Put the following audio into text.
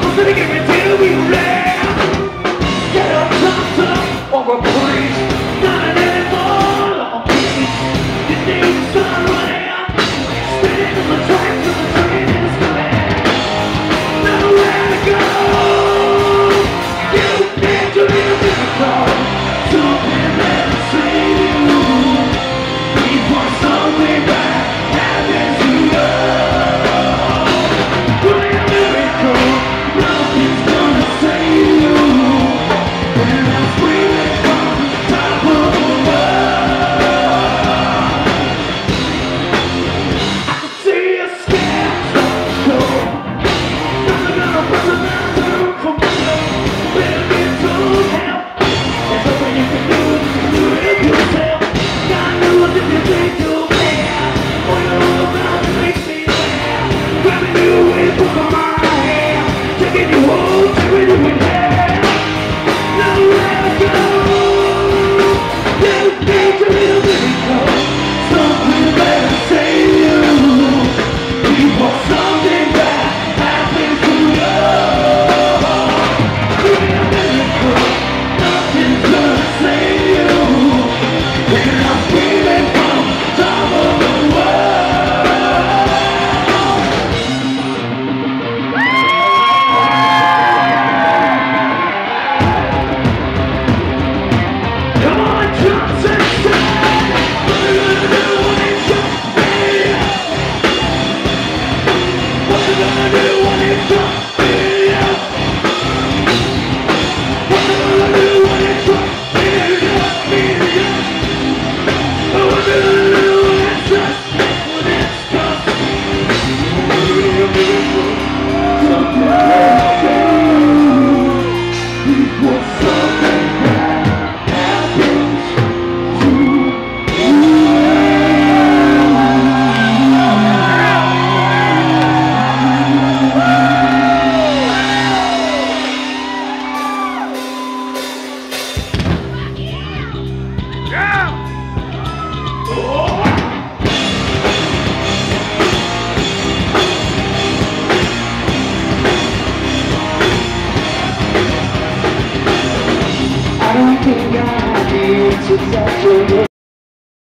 I'm gonna give it to you, man. Get up, jump, or we're Big I think I need to touch your